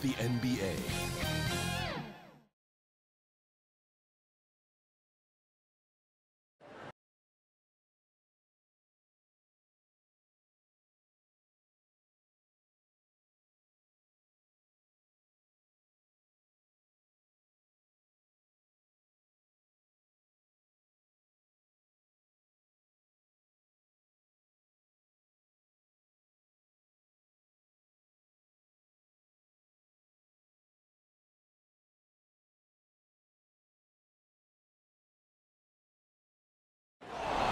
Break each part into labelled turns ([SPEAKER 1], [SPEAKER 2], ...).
[SPEAKER 1] the NBA.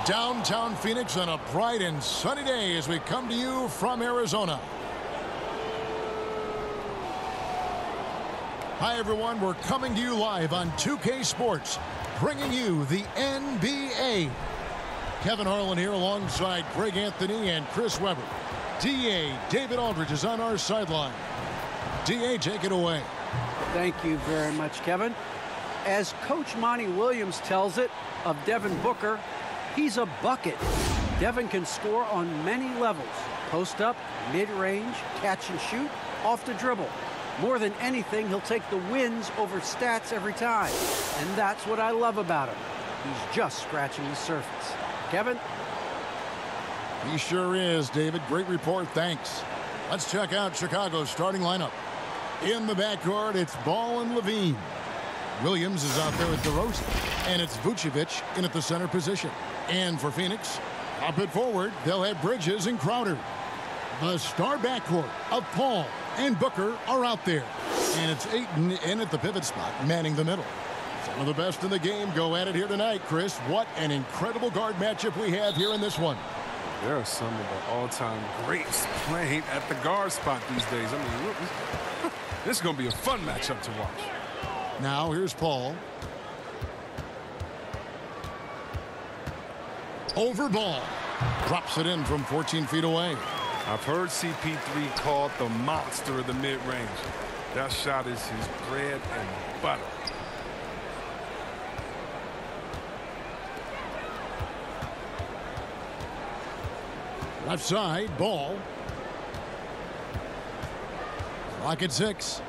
[SPEAKER 2] Downtown Phoenix on a bright and sunny day as we come to you from Arizona. Hi, everyone. We're coming to you live on 2K Sports, bringing you the NBA. Kevin Harlan here alongside Greg Anthony and Chris Webber. DA David Aldridge is on our sideline. DA, take it away.
[SPEAKER 3] Thank you very much, Kevin. As Coach Monty Williams tells it of Devin Booker, he's a bucket. Devin can score on many levels. Post up, mid-range, catch and shoot, off the dribble. More than anything, he'll take the wins over stats every time. And that's what I love about him. He's just scratching the surface. Kevin?
[SPEAKER 2] He sure is, David. Great report. Thanks. Let's check out Chicago's starting lineup. In the backcourt, it's Ball and LaVine. Williams is out there with DeRozan, and it's Vucevic in at the center position. And for Phoenix, up it forward, they'll have Bridges and Crowder. The star backcourt of Paul and Booker are out there. And it's Ayton in at the pivot spot, manning the middle. Some of the best in the game go at it here tonight, Chris. What an incredible guard matchup we have here in this one.
[SPEAKER 4] There are some of the all-time greats playing at the guard spot these days. I mean, this is going to be a fun matchup to watch.
[SPEAKER 2] Now here's Paul. Over ball. Drops it in from 14 feet away.
[SPEAKER 4] I've heard CP3 called the monster of the mid-range. That shot is his bread and butter.
[SPEAKER 2] Left side, ball. Clock at six.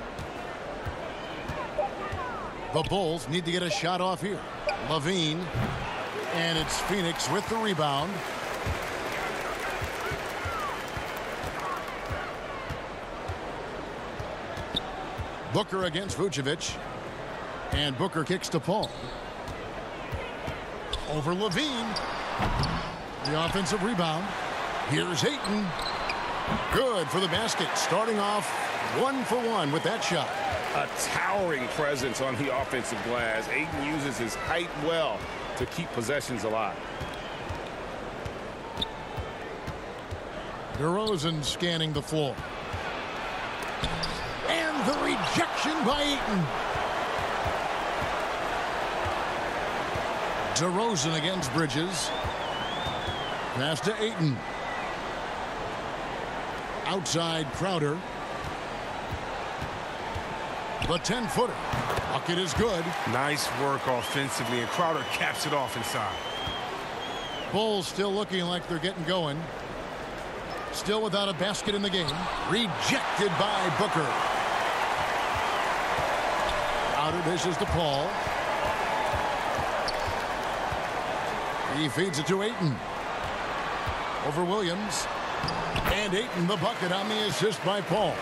[SPEAKER 2] The Bulls need to get a shot off here. LaVine. And it's Phoenix with the rebound. Booker against Vucevic. And Booker kicks to Paul. Over LaVine. The offensive rebound. Here's Ayton. Good for the basket. Starting off one for one with that shot.
[SPEAKER 5] A towering presence on the offensive glass. Ayton uses his height well to keep possessions alive.
[SPEAKER 2] DeRozan scanning the floor. And the rejection by Ayton. DeRozan against Bridges. Pass to Ayton. Outside Crowder. The 10-footer. Bucket is good.
[SPEAKER 4] Nice work offensively, and Crowder caps it off inside.
[SPEAKER 2] Bulls still looking like they're getting going. Still without a basket in the game. Rejected by Booker. Outer dishes to Paul. He feeds it to Ayton. Over Williams. And Ayton the bucket on the assist by Paul.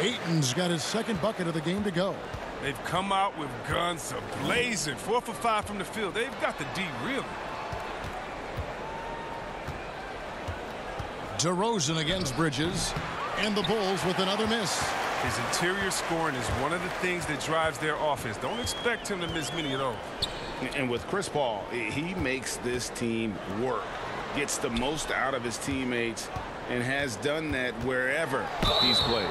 [SPEAKER 2] Ayton's got his second bucket of the game to go.
[SPEAKER 4] They've come out with guns blazing. Four for five from the field. They've got the D really.
[SPEAKER 2] DeRozan against Bridges. And the Bulls with another miss.
[SPEAKER 4] His interior scoring is one of the things that drives their offense. Don't expect him to miss many of those.
[SPEAKER 5] And with Chris Paul, he makes this team work. Gets the most out of his teammates and has done that wherever he's played.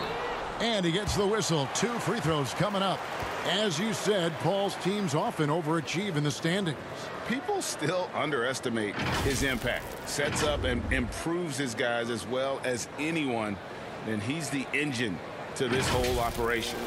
[SPEAKER 2] And he gets the whistle. Two free throws coming up. As you said, Paul's teams often overachieve in the standings.
[SPEAKER 5] People still underestimate his impact. Sets up and improves his guys as well as anyone. And he's the engine to this whole operation.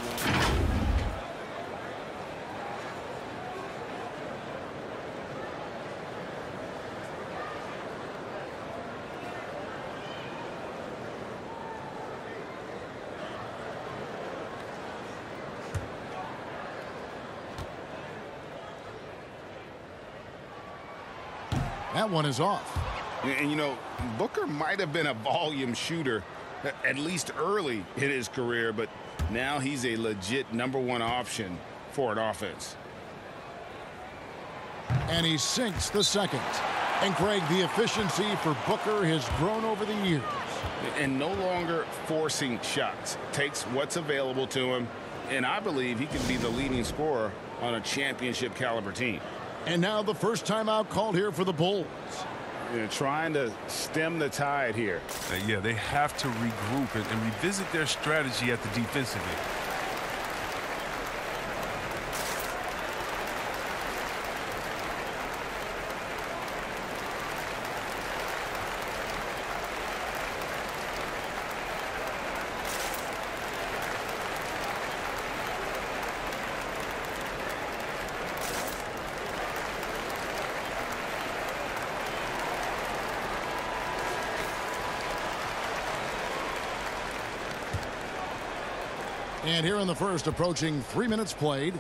[SPEAKER 2] That one is off.
[SPEAKER 5] And, and, you know, Booker might have been a volume shooter at least early in his career, but now he's a legit number one option for an offense.
[SPEAKER 2] And he sinks the second. And Greg, the efficiency for Booker has grown over the years.
[SPEAKER 5] And no longer forcing shots. Takes what's available to him. And I believe he can be the leading scorer on a championship caliber team.
[SPEAKER 2] And now the first timeout called here for the Bulls.
[SPEAKER 5] You know, trying to stem the tide here.
[SPEAKER 4] Uh, yeah, they have to regroup and, and revisit their strategy at the defensive end.
[SPEAKER 2] And here in the first, approaching three minutes played.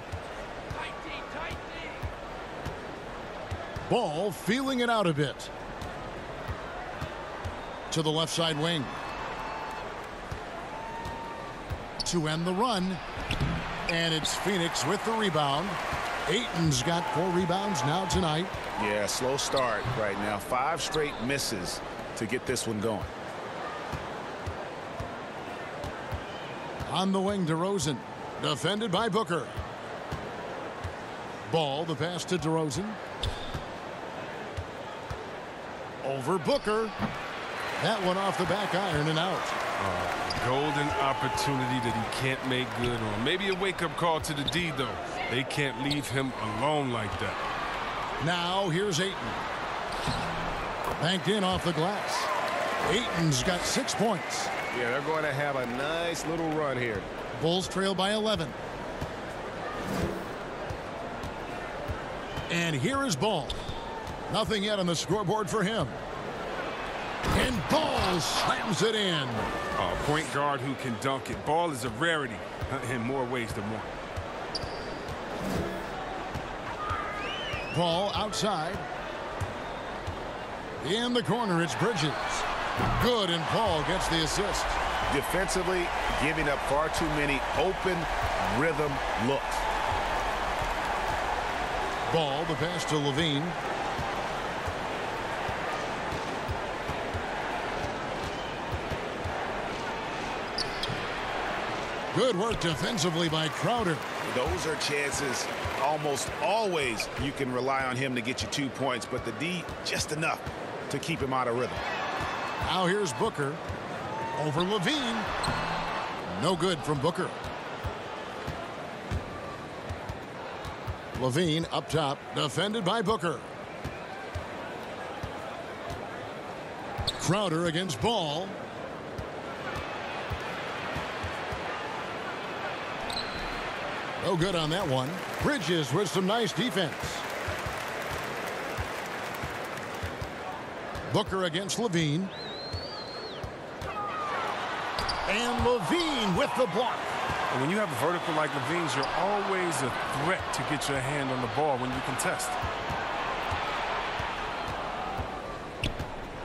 [SPEAKER 2] Ball feeling it out a bit. To the left side wing. To end the run. And it's Phoenix with the rebound. Ayton's got four rebounds now tonight.
[SPEAKER 5] Yeah, slow start right now. Five straight misses to get this one going.
[SPEAKER 2] On the wing, DeRozan. Defended by Booker. Ball, the pass to DeRozan. Over Booker. That one off the back iron and out.
[SPEAKER 4] Uh, golden opportunity that he can't make good on. Maybe a wake-up call to the D, though. They can't leave him alone like that.
[SPEAKER 2] Now here's Ayton. Banked in off the glass. Ayton's got six points.
[SPEAKER 5] Yeah, they're going to have a nice little run here.
[SPEAKER 2] Bulls trail by 11. And here is Ball. Nothing yet on the scoreboard for him. And Ball slams it in.
[SPEAKER 4] A point guard who can dunk it. Ball is a rarity uh, in more ways than one.
[SPEAKER 2] Ball outside. In the corner, it's Bridges. Good, and Paul gets the assist.
[SPEAKER 5] Defensively, giving up far too many open rhythm looks.
[SPEAKER 2] Ball, the pass to LaVine. Good work defensively by Crowder.
[SPEAKER 5] Those are chances almost always you can rely on him to get you two points, but the D just enough to keep him out of rhythm.
[SPEAKER 2] Now here's Booker. Over LaVine. No good from Booker. LaVine up top, defended by Booker. Crowder against Ball. No good on that one. Bridges with some nice defense. Booker against LaVine. And LaVine with the block.
[SPEAKER 4] And when you have a vertical like LaVine's, you're always a threat to get your hand on the ball when you contest.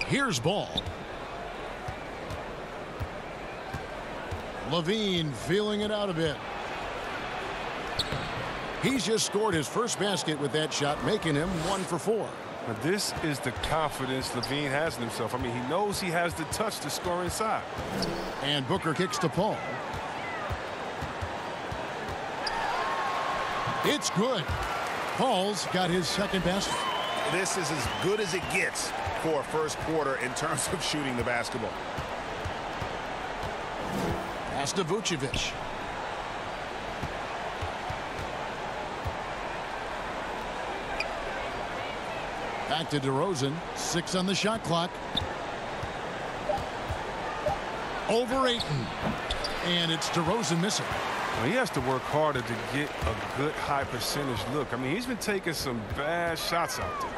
[SPEAKER 2] Here's ball. LaVine feeling it out a bit. He's just scored his first basket with that shot, making him one for four.
[SPEAKER 4] Now this is the confidence LaVine has in himself. I mean, he knows he has the touch to score inside.
[SPEAKER 2] And Booker kicks to Paul. It's good. Paul's got his second basket.
[SPEAKER 5] This is as good as it gets for a first quarter in terms of shooting the basketball.
[SPEAKER 2] Pass to Vucevic. Back to DeRozan. Six on the shot clock. Over Ayton. And it's DeRozan missing.
[SPEAKER 4] Well, he has to work harder to get a good high percentage look. I mean, he's been taking some bad shots out there.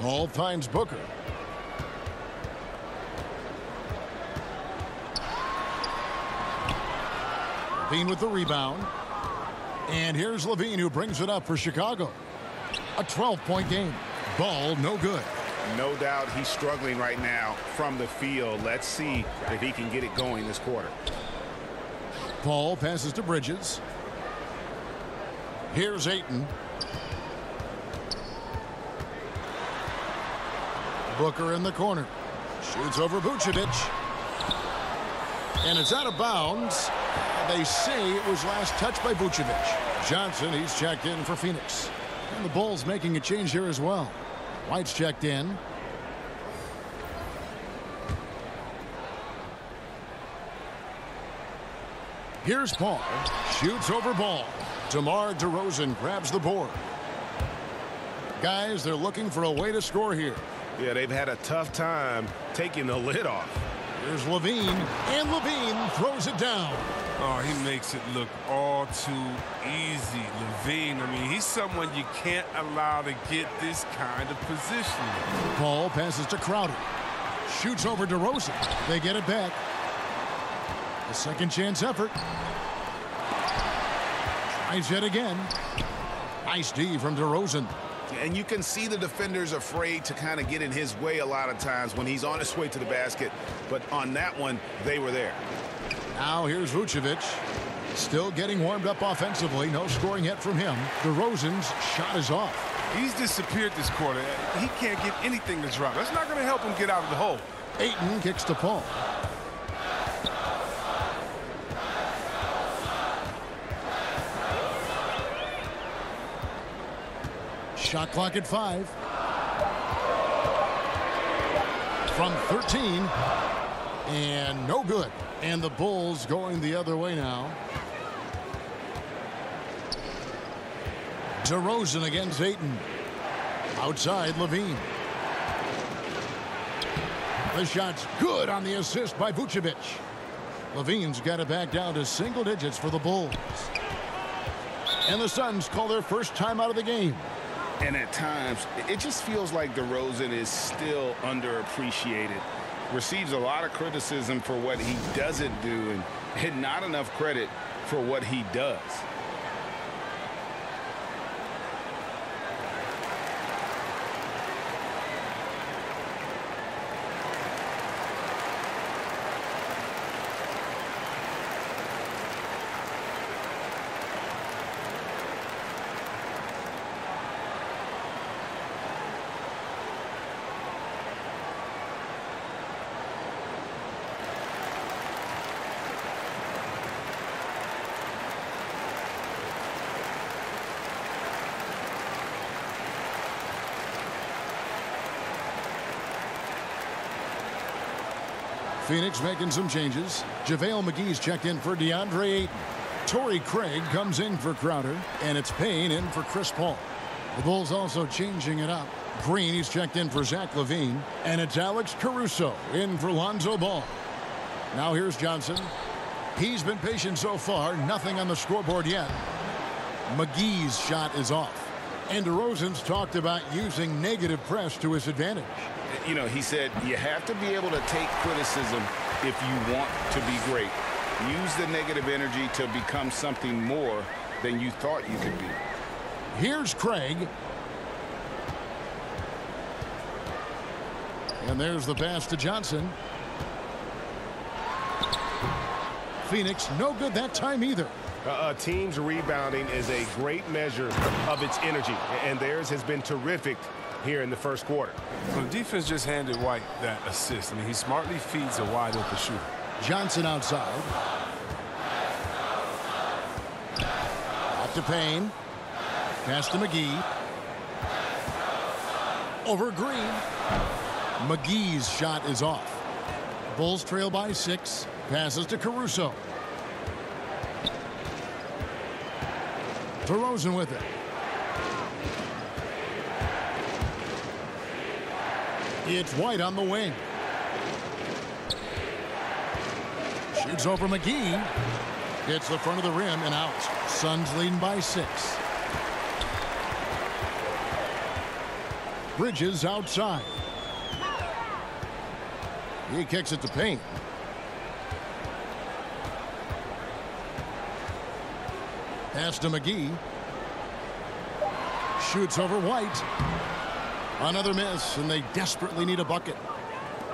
[SPEAKER 2] Paul finds Booker. LaVine with the rebound. And here's LaVine who brings it up for Chicago. A 12-point game. Ball no good.
[SPEAKER 5] No doubt he's struggling right now from the field. Let's see if he can get it going this quarter.
[SPEAKER 2] Paul passes to Bridges. Here's Ayton. Booker in the corner. Shoots over Vucevic. And it's out of bounds. They say it was last touched by Vucevic. Johnson, he's checked in for Phoenix. And the Bulls making a change here as well. White's checked in. Here's Paul. Shoots over ball. DeMar DeRozan grabs the board. Guys, they're looking for a way to score here.
[SPEAKER 1] Yeah, they've had a tough time taking the lid off.
[SPEAKER 2] Here's LaVine, and LaVine throws it down.
[SPEAKER 4] Oh, he makes it look all too easy. LaVine, I mean, he's someone you can't allow to get this kind of position.
[SPEAKER 2] Paul passes to Crowder. Shoots over DeRozan. They get it back. A second chance effort. Tries yet again. Nice D from DeRozan.
[SPEAKER 5] And you can see the defenders afraid to kind of get in his way a lot of times when he's on his way to the basket. But on that one, they were there.
[SPEAKER 2] Now here's Vucevic. Still getting warmed up offensively. No scoring yet from him. DeRozan's shot is off.
[SPEAKER 4] He's disappeared this quarter. He can't get anything to drop. That's not going to help him get out of the hole.
[SPEAKER 2] Ayton kicks to Paul. Shot clock at five. From 13. And no good. And the Bulls going the other way now. DeRozan against Ayton. Outside LaVine. The shot's good on the assist by Vucevic. LaVine's got it back down to single digits for the Bulls. And the Suns call their first time out of the game.
[SPEAKER 5] And at times, it just feels like DeRozan is still underappreciated. Receives a lot of criticism for what he doesn't do and, and not enough credit for what he does.
[SPEAKER 2] Phoenix making some changes. JaVale McGee's checked in for DeAndre Ayton. Torrey Craig comes in for Crowder. And it's Payne in for Chris Paul. The Bulls also changing it up. Green, he's checked in for Zach LaVine, And it's Alex Caruso in for Lonzo Ball. Now here's Johnson. He's been patient so far. Nothing on the scoreboard yet. McGee's shot is off. And DeRozan's talked about using negative press to his advantage.
[SPEAKER 5] You know, he said you have to be able to take criticism if you want to be great. Use the negative energy to become something more than you thought you could be.
[SPEAKER 2] Here's Craig. And there's the pass to Johnson. Phoenix, no good that time either.
[SPEAKER 1] Uh, a team's rebounding is a great measure of its energy, and theirs has been terrific here in the first quarter.
[SPEAKER 4] Well, the defense just handed White that assist. I mean, he smartly feeds a wide open shooter.
[SPEAKER 2] Johnson outside. Back to Payne. Pass to McGee. Over Green. McGee's shot is off. Bulls trail by six. Passes to Caruso. DeRozan with it. It's White on the wing. Shoots over McGee. Hits the front of the rim and out. Suns leading by six. Bridges outside. He kicks it to Payne. Pass to McGee. Shoots over White. Another miss, and they desperately need a bucket.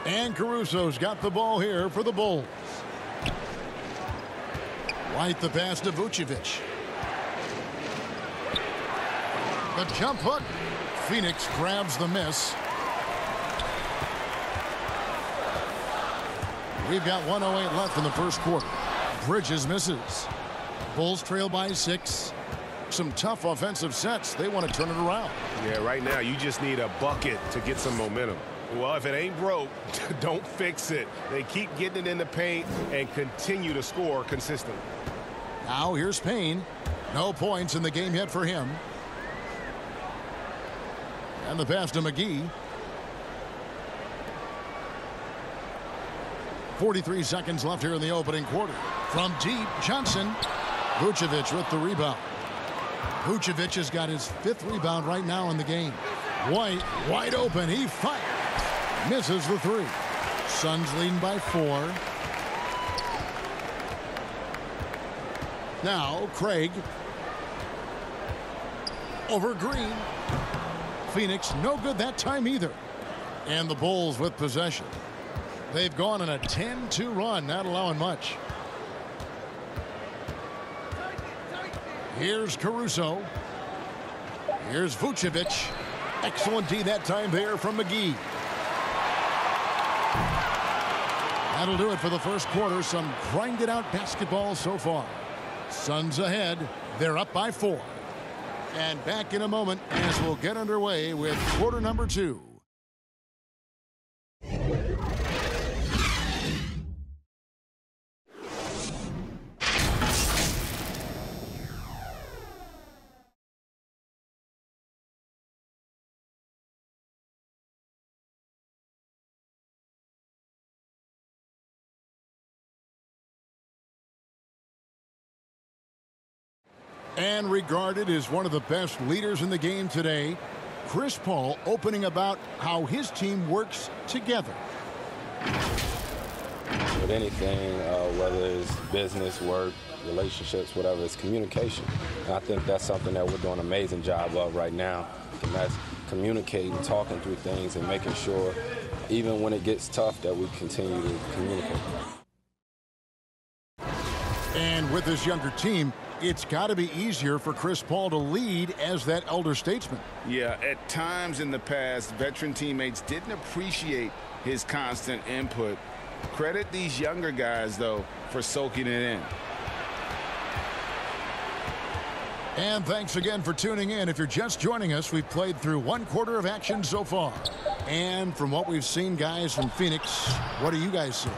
[SPEAKER 2] And Caruso's got the ball here for the Bulls. White the pass to Vucevic. The jump hook. Phoenix grabs the miss. We've got 108 left in the first quarter. Bridges misses. Bulls trail by six. Some tough offensive sets. They want to turn it around.
[SPEAKER 1] Yeah, right now you just need a bucket to get some momentum. Well, if it ain't broke, don't fix it. They keep getting it in the paint and continue to score consistently.
[SPEAKER 2] Now here's Payne. No points in the game yet for him. And the pass to McGee. 43 seconds left here in the opening quarter. From deep, Johnson. Vucevic with the rebound. Vucevic has got his fifth rebound right now in the game. White, wide open. He fires. Misses the three. Suns leading by four. Now, Craig. Over Green. Phoenix, no good that time either. And the Bulls with possession. They've gone on a 10-2 run, not allowing much. Here's Caruso. Here's Vucevic. Excellent D that time there from McGee. That'll do it for the first quarter. Some grinded out basketball so far. Suns ahead. They're up by four. And back in a moment as we'll get underway with quarter number two. And regarded as one of the best leaders in the game today, Chris Paul opening about how his team works together.
[SPEAKER 6] With anything, uh, whether it's business, work, relationships, whatever, it's communication. And I think that's something that we're doing an amazing job of right now. And that's communicating, talking through things, and making sure, even when it gets tough, that we continue to communicate.
[SPEAKER 2] And with this younger team, it's got to be easier for Chris Paul to lead as that elder statesman.
[SPEAKER 5] Yeah, at times in the past, veteran teammates didn't appreciate his constant input. Credit these younger guys, though, for soaking it in.
[SPEAKER 2] And thanks again for tuning in. If you're just joining us, we've played through one quarter of action so far. And from what we've seen, guys, from Phoenix, what do you guys see?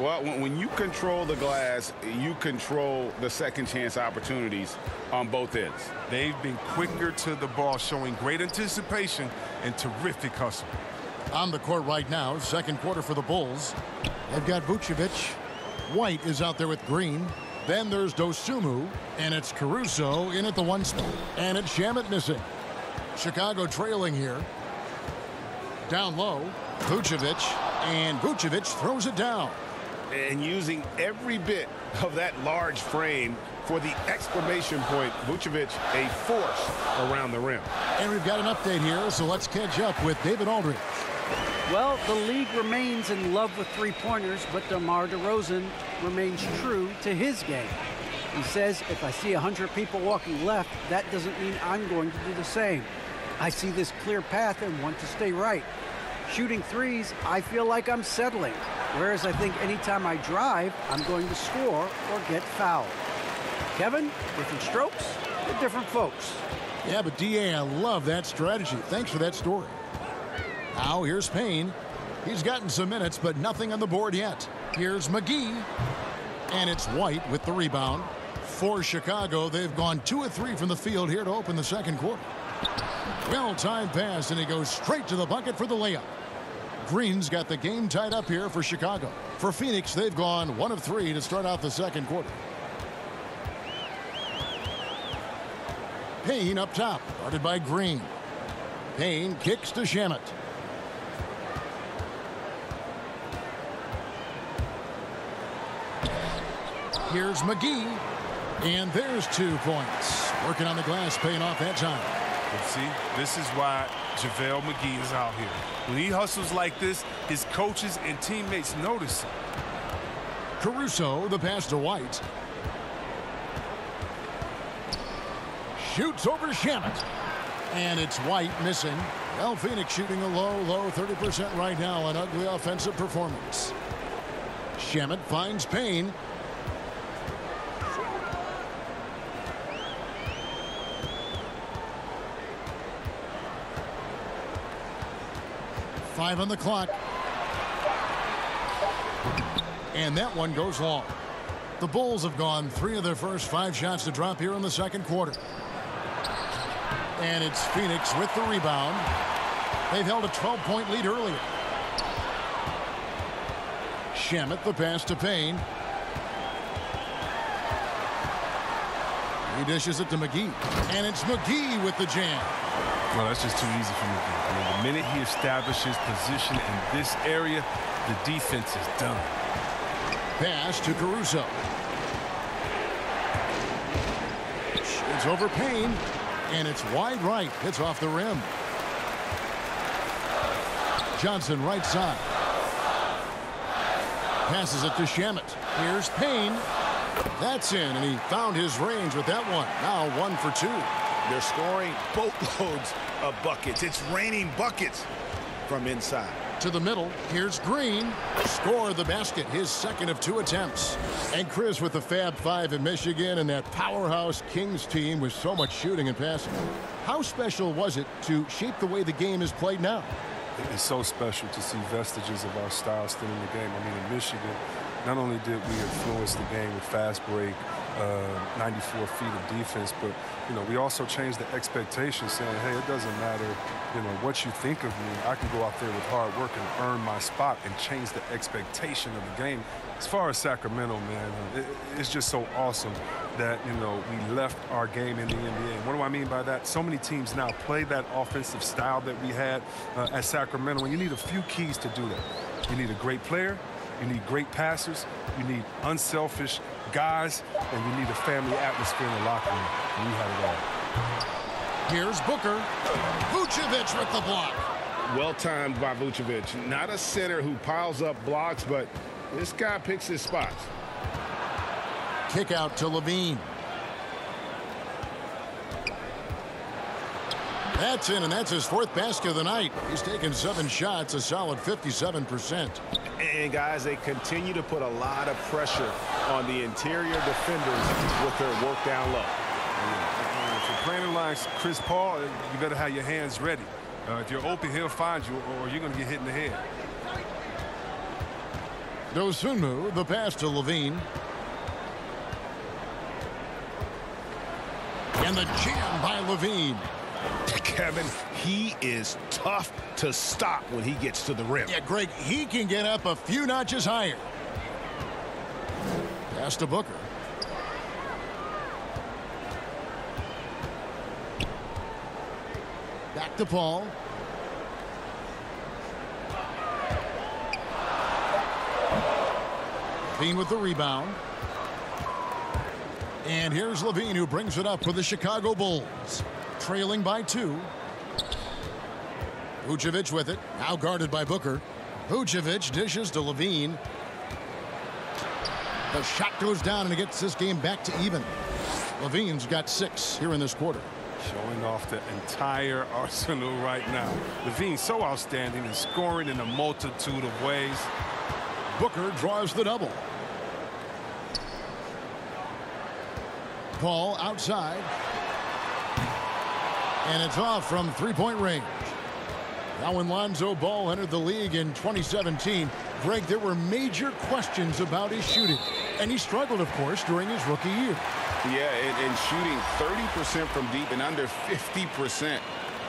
[SPEAKER 5] Well, when you control the glass, you control the second chance opportunities on both ends.
[SPEAKER 4] They've been quicker to the ball, showing great anticipation and terrific hustle.
[SPEAKER 2] On the court right now, second quarter for the Bulls. They've got Vucevic. White is out there with Green. Then there's Dosunmu, and it's Caruso in at the one spot. And it's Shamet missing. Chicago trailing here. Down low, Vucevic, and Vucevic throws it down
[SPEAKER 1] and using every bit of that large frame for the exclamation point, Vucevic a force around the rim.
[SPEAKER 2] And we've got an update here, so let's catch up with David Aldridge.
[SPEAKER 3] Well, the league remains in love with three-pointers, but DeMar DeRozan remains true to his game. He says, if I see 100 people walking left, that doesn't mean I'm going to do the same. I see this clear path and want to stay right. Shooting threes, I feel like I'm settling. Whereas I think anytime I drive, I'm going to score or get fouled. Kevin, different strokes for different folks.
[SPEAKER 2] Yeah, but DA, I love that strategy. Thanks for that story. Now here's Payne. He's gotten some minutes, but nothing on the board yet. Here's McGee. And it's White with the rebound. For Chicago, they've gone two or three from the field here to open the second quarter. Well-timed pass, and he goes straight to the bucket for the layup. Green's got the game tied up here for Chicago. For Phoenix, they've gone one of three to start out the second quarter. Payne up top, guarded by Green. Payne kicks to Shamet. Here's McGee. And there's two points. Working on the glass, paying off that time.
[SPEAKER 4] And see, this is why JaVale McGee is out here. When he hustles like this, his coaches and teammates notice it.
[SPEAKER 2] Caruso, the pass to White. Shoots over Shamet. And it's White missing. Well, Phoenix shooting a low, low 30% right now. An ugly offensive performance. Shamet finds Payne. Five on the clock. And that one goes long. The Bulls have gone three of their first five shots to drop here in the second quarter. And it's Phoenix with the rebound. They've held a 12-point lead earlier. Shamet the pass to Payne. He dishes it to McGee. And it's McGee with the jam.
[SPEAKER 4] Well, that's just too easy for McGee. I mean, the minute he establishes position in this area, the defense is done.
[SPEAKER 2] Pass to Caruso. It's over Payne. And it's wide right. Hits off the rim. Johnson right side. Passes it to Shamet. Here's Payne. That's in, and he found his range with that one. Now one for two.
[SPEAKER 7] They're scoring boatloads of buckets. It's raining buckets from inside.
[SPEAKER 2] To the middle. Here's Green. Score the basket. His second of two attempts. And Chris with the Fab Five in Michigan and that powerhouse Kings team with so much shooting and passing. How special was it to shape the way the game is played now?
[SPEAKER 4] It's so special to see vestiges of our style still in the game. I mean, in Michigan, not only did we influence the game with fast break, uh, 94 feet of defense, but you know we also changed the expectation, saying, "Hey, it doesn't matter, you know, what you think of me. I can go out there with hard work and earn my spot and change the expectation of the game." As far as Sacramento, man, it, it's just so awesome that you know we left our game in the NBA. And What do I mean by that? So many teams now play that offensive style that we had uh, at Sacramento, and you need a few keys to do that. You need a great player. You need great passers. You need unselfish guys, and you need a family atmosphere in the locker room. And we had it all.
[SPEAKER 2] Here's Booker. Vucevic with the block.
[SPEAKER 5] Well timed by Vucevic. Not a center who piles up blocks, but this guy picks his spots.
[SPEAKER 2] Kick out to LaVine. That's in, and that's his fourth basket of the night. He's taken seven shots, a solid 57%.
[SPEAKER 1] And guys, they continue to put a lot of pressure on the interior defenders with their work down low.
[SPEAKER 4] If you're playing like Chris Paul, you better have your hands ready. Uh, if you're open, he'll find you, or you're going to get hit in the head.
[SPEAKER 2] Dosunmu, the pass to LaVine. And the jam by LaVine.
[SPEAKER 1] Kevin, he is tough to stop when he gets to the rim.
[SPEAKER 2] Yeah, Greg, he can get up a few notches higher. Pass to Booker. Back to Paul. LaVine with the rebound. And here's LaVine who brings it up for the Chicago Bulls. Trailing by two. Vucevic with it. Now guarded by Booker. Vucevic dishes to LaVine. The shot goes down and it gets this game back to even. LaVine's got six here in this quarter.
[SPEAKER 4] Showing off the entire arsenal right now. LaVine so outstanding and scoring in a multitude of ways.
[SPEAKER 2] Booker draws the double. Paul outside. And it's off from three-point range. Now when Lonzo Ball entered the league in 2017, Greg, there were major questions about his shooting. And he struggled, of course, during his rookie year.
[SPEAKER 5] Yeah, and, and shooting 30% from deep and under 50%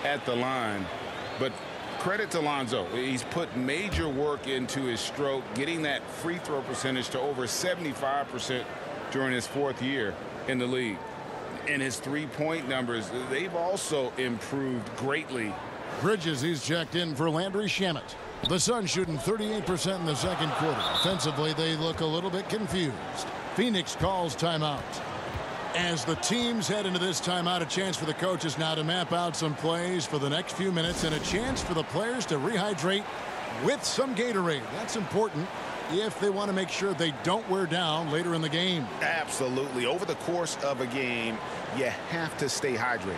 [SPEAKER 5] at the line. But credit to Lonzo. He's put major work into his stroke, getting that free throw percentage to over 75% during his fourth year in the league. And his three-point numbers, they've also improved greatly.
[SPEAKER 2] Bridges, he's checked in for Landry Shamet. The Suns shooting 38% in the second quarter. Offensively, they look a little bit confused. Phoenix calls timeout. As the teams head into this timeout, a chance for the coaches now to map out some plays for the next few minutes and a chance for the players to rehydrate with some Gatorade. That's important if they want to make sure they don't wear down later in the game.
[SPEAKER 5] Absolutely. Over the course of a game, you have to stay hydrated.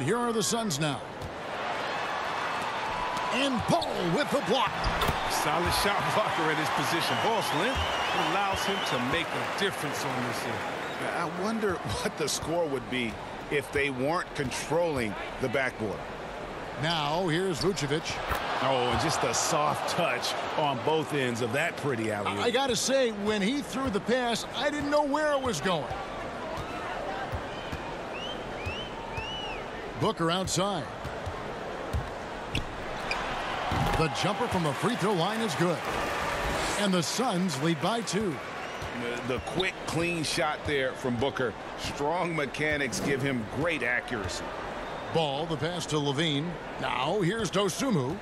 [SPEAKER 2] And here are the Suns now. And Paul with the block.
[SPEAKER 4] Solid shot blocker at his position. Ball length allows him to make a difference on this end.
[SPEAKER 5] I wonder what the score would be if they weren't controlling the backboard.
[SPEAKER 2] Now, here's Vucevic.
[SPEAKER 1] Oh, and just a soft touch on both ends of that pretty alley.
[SPEAKER 2] I got to say, when he threw the pass, I didn't know where it was going. Booker outside. The jumper from the free throw line is good. And the Suns lead by two.
[SPEAKER 5] The, quick, clean shot there from Booker. Strong mechanics give him great accuracy.
[SPEAKER 2] Ball, the pass to LaVine. Now, here's Dosunmu.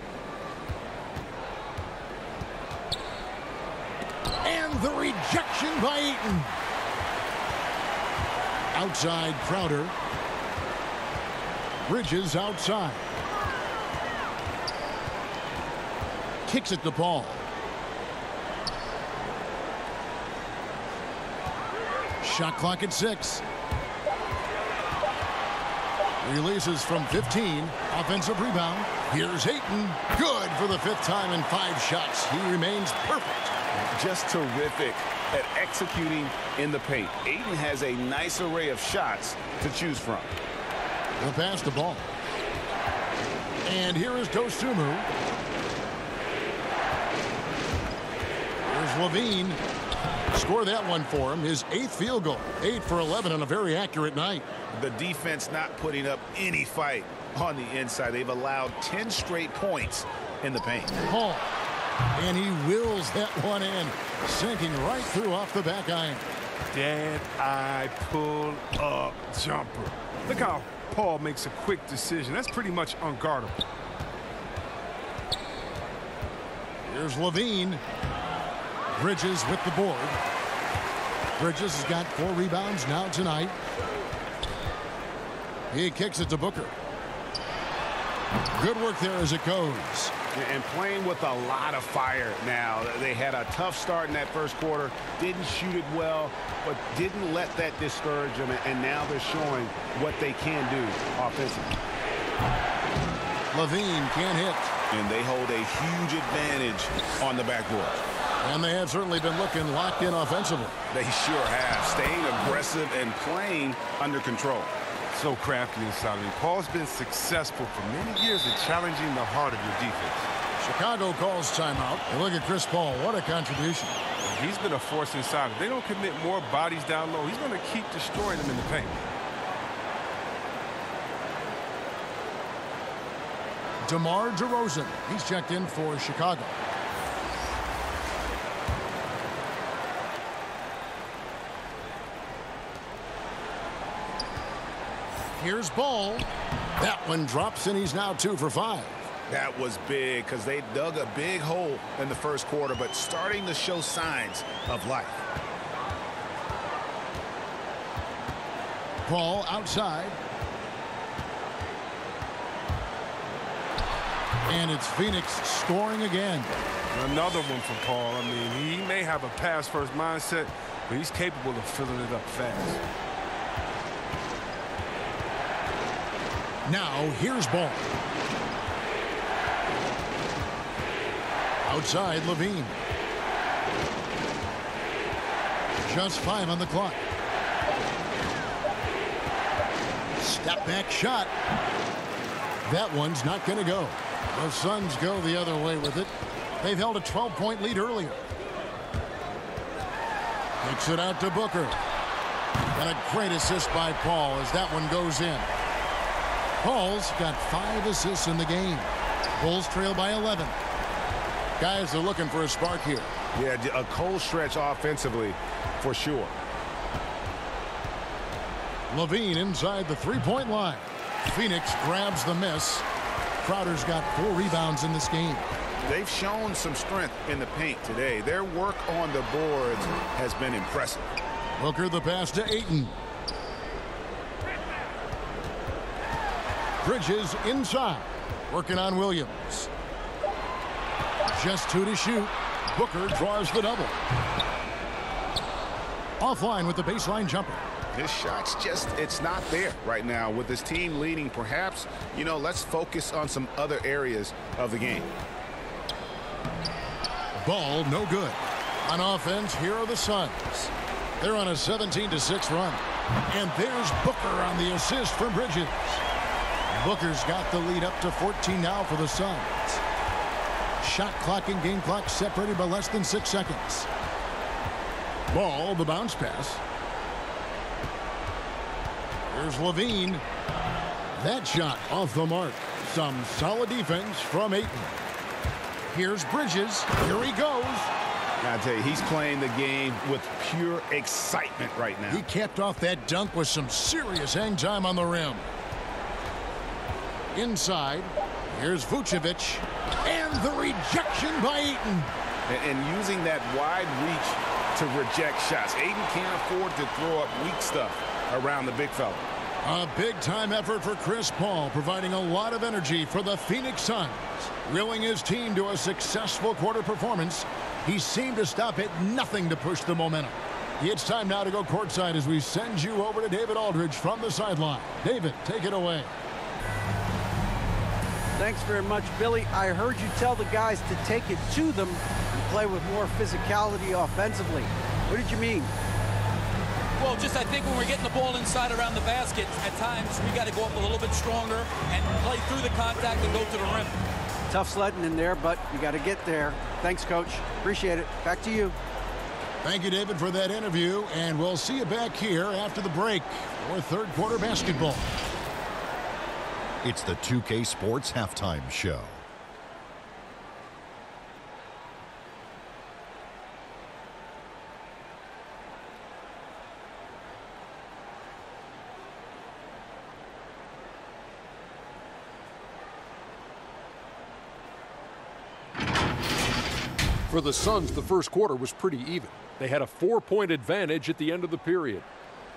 [SPEAKER 2] And the rejection by Ayton. Outside Crowder. Bridges outside. Kicks it to Paul. Shot clock at six. Releases from 15. Offensive rebound. Here's Ayton. Good for the fifth time in five shots. He remains perfect.
[SPEAKER 5] Just terrific at executing in the paint. Ayton has a nice array of shots to choose from.
[SPEAKER 2] He'll pass the ball. And here is Dosunmu. Here's LaVine. Score that one for him. His eighth field goal. Eight for 11 on a very accurate night.
[SPEAKER 5] The defense not putting up any fight on the inside. They've allowed 10 straight points in the paint.
[SPEAKER 2] Paul. And he wills that one in. Sinking right through off the back iron.
[SPEAKER 4] Dead eye pull up jumper. Look how Paul makes a quick decision. That's pretty much unguardable.
[SPEAKER 2] Here's LaVine. Bridges with the board. Bridges has got four rebounds now tonight. He kicks it to Booker. Good work there as it goes.
[SPEAKER 5] And playing with a lot of fire now. They had a tough start in that first quarter. Didn't shoot it well, but didn't let that discourage them. And now they're showing what they can do offensively.
[SPEAKER 2] LaVine can't hit.
[SPEAKER 5] And they hold a huge advantage on the backboard.
[SPEAKER 2] And they have certainly been looking locked in offensively.
[SPEAKER 5] They sure have. Staying aggressive and playing under control.
[SPEAKER 4] So crafty inside of him. Paul's been successful for many years at challenging the heart of your defense.
[SPEAKER 2] Chicago calls timeout. And look at Chris Paul. What a contribution.
[SPEAKER 4] He's been a force inside. If they don't commit more bodies down low, he's going to keep destroying them in the paint.
[SPEAKER 2] DeMar DeRozan. He's checked in for Chicago. Here's Ball. That one drops, and he's now two for five.
[SPEAKER 5] That was big because they dug a big hole in the first quarter, but starting to show signs of life.
[SPEAKER 2] Paul outside. And it's Phoenix scoring again.
[SPEAKER 4] Another one for Paul. I mean, he may have a pass-first mindset, but he's capable of filling it up fast.
[SPEAKER 2] Now, here's Ball. Outside, LaVine. Just five on the clock. Step back shot. That one's not going to go. The Suns go the other way with it. They've held a 12-point lead earlier. Takes it out to Booker. And a great assist by Paul as that one goes in. Paul's got five assists in the game. Bulls trail by 11. Guys are looking for a spark here.
[SPEAKER 1] Yeah, a cold stretch offensively for sure.
[SPEAKER 2] LaVine inside the three-point line. Phoenix grabs the miss. Crowder's got four rebounds in this game.
[SPEAKER 7] They've shown some strength in the paint today. Their work on the boards has been impressive.
[SPEAKER 2] Booker the pass to Ayton. Bridges inside. Working on Williams. Just two to shoot. Booker draws the double. Offline with the baseline jumper.
[SPEAKER 7] His shot's just, it's not there right now. With this team leading, perhaps, you know, let's focus on some other areas of the game.
[SPEAKER 2] Ball no good. On offense, here are the Suns. They're on a 17-6 run. And there's Booker on the assist from Bridges. Booker's got the lead up to 14 now for the Suns. Shot clock and game clock separated by less than six seconds. Ball, the bounce pass. Here's LaVine. That shot off the mark. Some solid defense from Ayton. Here's Bridges. Here he goes.
[SPEAKER 7] I tell you, he's playing the game with pure excitement right now.
[SPEAKER 2] He capped off that dunk with some serious hang time on the rim. Inside, here's Vucevic. And the rejection by Ayton.
[SPEAKER 7] And, and using that wide reach to reject shots. Ayton can't afford to throw up weak stuff around the big fella.
[SPEAKER 2] A big-time effort for Chris Paul, providing a lot of energy for the Phoenix Suns. Willing his team to a successful quarter performance, he seemed to stop at nothing to push the momentum. It's time now to go courtside as we send you over to David Aldridge from the sideline. David, take it away.
[SPEAKER 3] Thanks very much, Billy. I heard you tell the guys to take it to them and play with more physicality offensively. What did you mean?
[SPEAKER 8] Well, just I think when we're getting the ball inside around the basket, at times we got to go up a little bit stronger and play through the contact and go to the rim.
[SPEAKER 3] Tough sledding in there, but you got to get there. Thanks, Coach. Appreciate it. Back to you.
[SPEAKER 2] Thank you, David, for that interview, and we'll see you back here after the break for third quarter basketball.
[SPEAKER 9] It's the 2K Sports Halftime Show.
[SPEAKER 10] For the Suns, the first quarter was pretty even. They had a four-point advantage at the end of the period.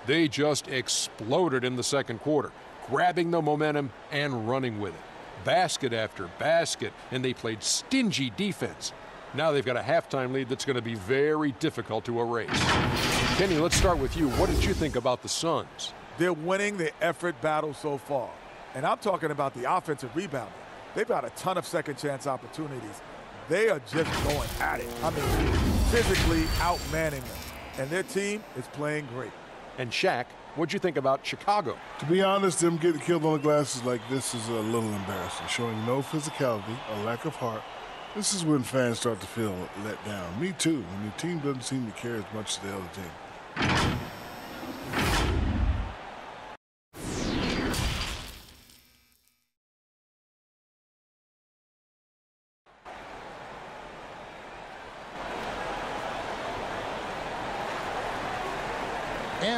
[SPEAKER 10] They just exploded in the second quarter, grabbing the momentum and running with it. Basket after basket, and they played stingy defense. Now they've got a halftime lead that's going to be very difficult to erase. Kenny, let's start with you. What did you think about the Suns?
[SPEAKER 11] They're winning the effort battle so far. And I'm talking about the offensive rebounding. They've got a ton of second chance opportunities. They are just going at it. I mean, physically outmanning them. And their team is playing great.
[SPEAKER 10] And Shaq, what'd you think about Chicago?
[SPEAKER 12] To be honest, them getting killed on the glasses like this is a little embarrassing. Showing no physicality, a lack of heart. This is when fans start to feel let down. Me too, when your team doesn't seem to care as much as the other team.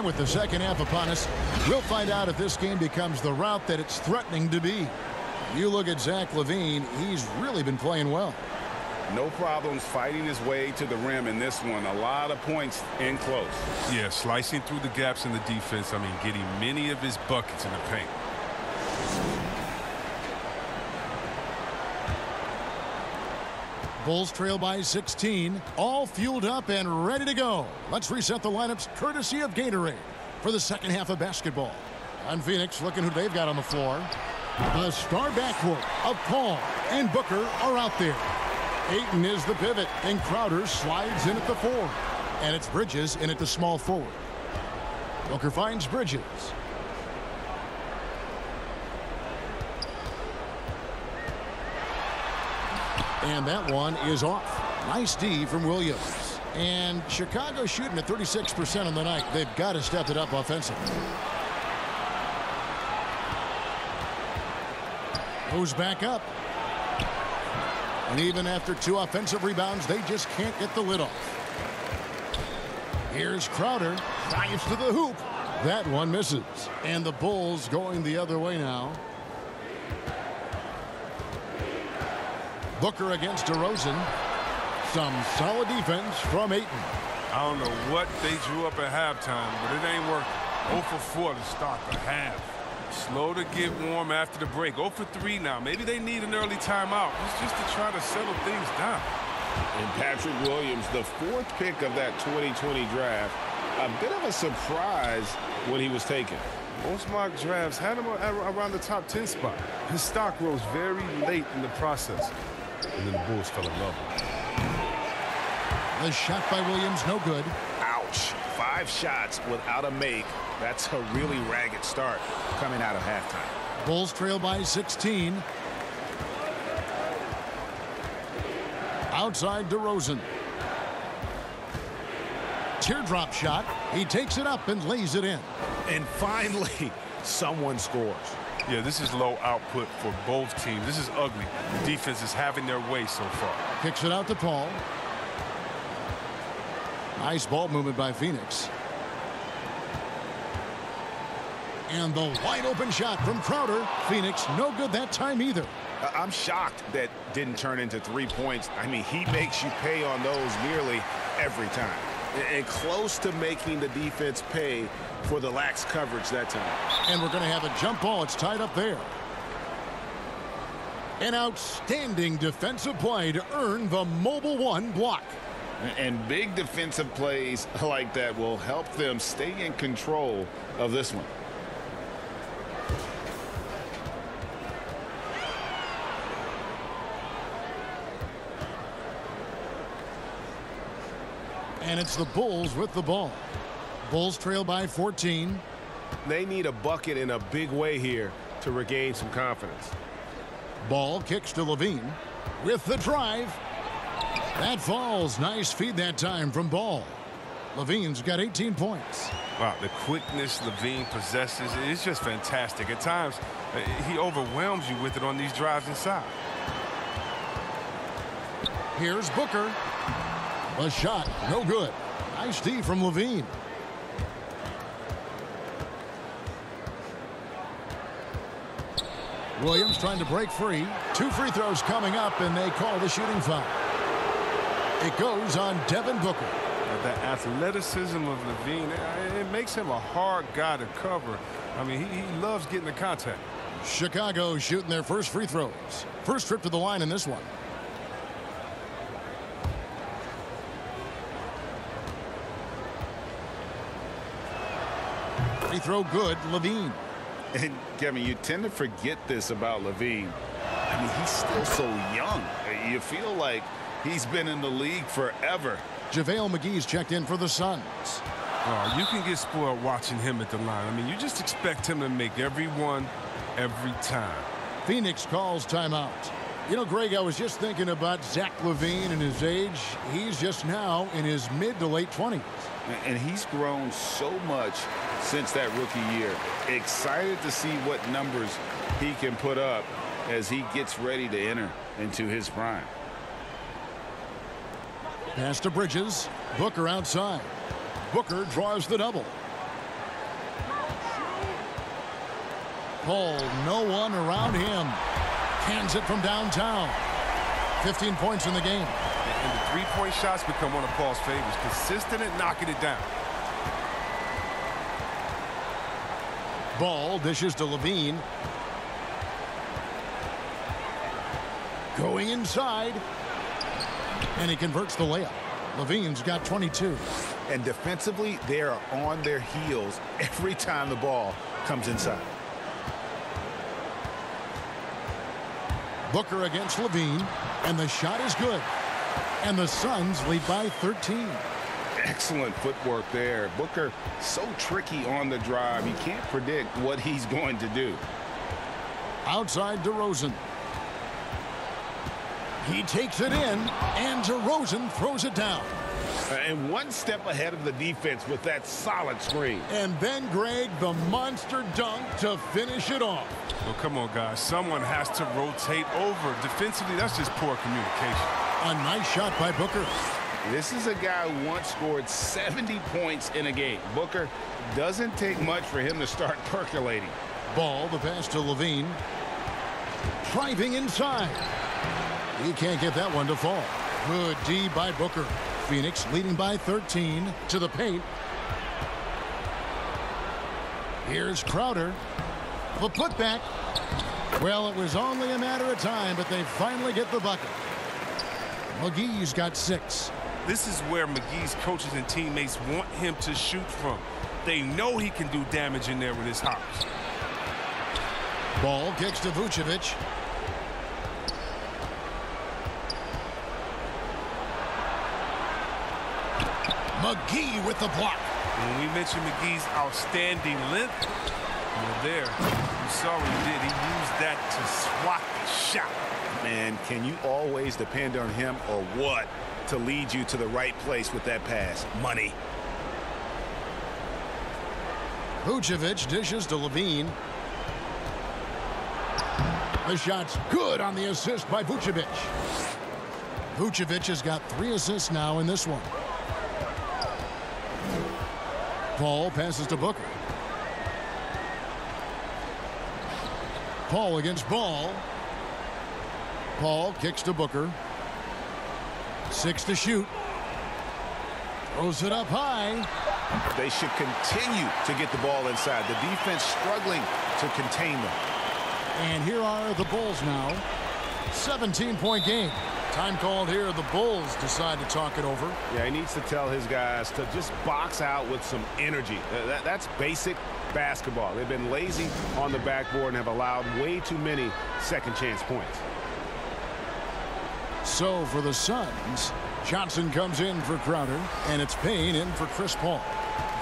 [SPEAKER 2] And with the second half upon us, we'll find out if this game becomes the route that it's threatening to be. You look at Zach LaVine, he's really been playing well.
[SPEAKER 7] No problems fighting his way to the rim in this one. A lot of points in close.
[SPEAKER 4] Yeah, slicing through the gaps in the defense. I mean, getting many of his buckets in the paint.
[SPEAKER 2] Bulls trail by 16, all fueled up and ready to go. Let's reset the lineups courtesy of Gatorade for the second half of basketball. On Phoenix, looking who they've got on the floor. The star backcourt of Paul and Booker are out there. Ayton is the pivot, and Crowder slides in at the four. And it's Bridges in at the small forward. Booker finds Bridges. And that one is off. Nice D from Williams. And Chicago shooting at 36% on the night. They've got to step it up offensively. Goes back up. And even after two offensive rebounds, they just can't get the lid off. Here's Crowder. Dives to the hoop. That one misses. And the Bulls going the other way now. Booker against DeRozan. Some solid defense from Ayton.
[SPEAKER 4] I don't know what they drew up at halftime, but it ain't working. 0 for 4 to start the half. Slow to get warm after the break. 0 for 3 now. Maybe they need an early timeout. It's just to try to settle things down.
[SPEAKER 5] And Patrick Williams, the fourth pick of that 2020 draft, a bit of a surprise when he was taken.
[SPEAKER 4] Most mock drafts had him around the top 10 spot. His stock rose very late in the process. And then the Bulls fell in love with him.
[SPEAKER 2] The shot by Williams, no good.
[SPEAKER 7] Ouch. Five shots without a make. That's a really ragged start coming out of halftime.
[SPEAKER 2] Bulls trail by 16. Outside DeRozan. Teardrop shot. He takes it up and lays it in.
[SPEAKER 7] And finally, someone scores.
[SPEAKER 4] Yeah, this is low output for both teams. This is ugly. The defense is having their way so far.
[SPEAKER 2] Kicks it out to Paul. Nice ball movement by Phoenix. And the wide open shot from Crowder. Phoenix no good that time either.
[SPEAKER 7] I'm shocked that didn't turn into three points. I mean, he makes you pay on those nearly every time. And close to making the defense pay for the lax coverage that time.
[SPEAKER 2] And we're going to have a jump ball. It's tied up there. An outstanding defensive play to earn the Mobile One block.
[SPEAKER 5] And big defensive plays like that will help them stay in control of this one.
[SPEAKER 2] And it's the Bulls with the ball. Bulls trail by 14.
[SPEAKER 1] They need a bucket in a big way here to regain some confidence.
[SPEAKER 2] Ball kicks to LaVine with the drive. That falls. Nice feed that time from Ball. LaVine's got 18 points.
[SPEAKER 4] Wow, the quickness LaVine possesses is just fantastic. At times, uh, he overwhelms you with it on these drives inside.
[SPEAKER 2] Here's Booker. A shot, no good. Nice D from LaVine. Williams trying to break free. Two free throws coming up, and they call the shooting foul. It goes on Devin Booker.
[SPEAKER 4] The athleticism of LaVine, it makes him a hard guy to cover. I mean, he, he loves getting the contact.
[SPEAKER 2] Chicago shooting their first free throws. First trip to the line in this one. Free throw good, LaVine.
[SPEAKER 5] And Kevin, you tend to forget this about LaVine. I mean, he's still so young. You feel like he's been in the league forever.
[SPEAKER 2] JaVale McGee's checked in for the Suns.
[SPEAKER 4] Oh, you can get spoiled watching him at the line. I mean, you just expect him to make every one every time.
[SPEAKER 2] Phoenix calls timeout. You know, Greg, I was just thinking about Zach LaVine and his age. He's just now in his mid to late 20s.
[SPEAKER 5] And he's grown so much since that rookie year. Excited to see what numbers he can put up as he gets ready to enter into his prime.
[SPEAKER 2] Pass to Bridges. Booker outside. Booker draws the double. Paul, no one around him. Hands it from downtown. 15 points in the game.
[SPEAKER 4] And the three-point shots become one of Paul's favorites. Consistent at knocking it down.
[SPEAKER 2] Ball dishes to LaVine. Going inside. And he converts the layup. LaVine's got 22.
[SPEAKER 7] And defensively, they are on their heels every time the ball comes inside.
[SPEAKER 2] Booker against LaVine, And the shot is good. And the Suns lead by 13.
[SPEAKER 5] Excellent footwork there. Booker so tricky on the drive. You can't predict what he's going to do.
[SPEAKER 2] Outside DeRozan. He takes it in, and DeRozan throws it down.
[SPEAKER 1] And one step ahead of the defense with that solid screen.
[SPEAKER 2] And then Greg, the monster dunk to finish it off.
[SPEAKER 4] Well, come on, guys. Someone has to rotate over. Defensively, that's just poor communication.
[SPEAKER 2] A nice shot by Booker.
[SPEAKER 5] This is a guy who once scored 70 points in a game. Booker doesn't take much for him to start percolating.
[SPEAKER 2] Ball, the pass to LaVine. Driving inside. He can't get that one to fall. Good D by Booker. Phoenix leading by 13 to the paint. Here's Crowder. The putback. Well, it was only a matter of time, but they finally get the bucket. McGee's got six.
[SPEAKER 4] This is where McGee's coaches and teammates want him to shoot from. They know he can do damage in there with his hops.
[SPEAKER 2] Ball kicks to Vucevic. McGee with the block.
[SPEAKER 4] When we mentioned McGee's outstanding length, well, there, you saw what he did. He used that to swat the shot.
[SPEAKER 5] Man, can you always depend on him or what to lead you to the right place with that pass? Money.
[SPEAKER 2] Vucevic dishes to LaVine. The shot's good on the assist by Vucevic. Vucevic has got three assists now in this one. Paul passes to Booker. Paul against Ball. Paul kicks to Booker. Six to shoot. Throws it up high.
[SPEAKER 5] They should continue to get the ball inside. The defense struggling to contain them.
[SPEAKER 2] And here are the Bulls now. 17-point game. Time called here. The Bulls decide to talk it over.
[SPEAKER 1] Yeah, he needs to tell his guys to just box out with some energy. Uh, that, that's basic basketball. They've been lazy on the backboard and have allowed way too many second chance points.
[SPEAKER 2] So for the Suns, Johnson comes in for Crowder, and it's Payne in for Chris Paul.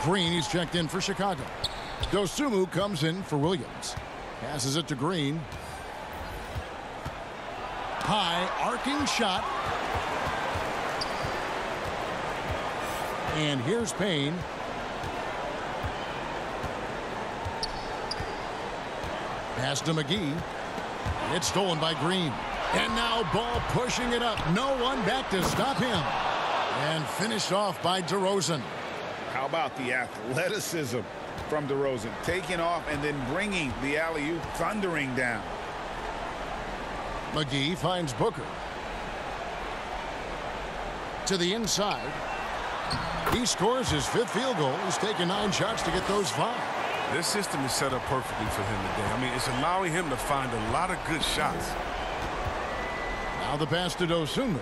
[SPEAKER 2] Green, he's checked in for Chicago. Dosunmu comes in for Williams. Passes it to Green. High arcing shot. And here's Payne. Pass to McGee. It's stolen by Green. And now ball pushing it up. No one back to stop him. And finished off by DeRozan.
[SPEAKER 5] How about the athleticism from DeRozan? Taking off and then bringing the alley-oop thundering down.
[SPEAKER 2] McGee finds Booker. To the inside. He scores his fifth field goal. He's taken nine shots to get those five.
[SPEAKER 4] This system is set up perfectly for him today. I mean, it's allowing him to find a lot of good shots.
[SPEAKER 2] Now the pass to Dosunmu.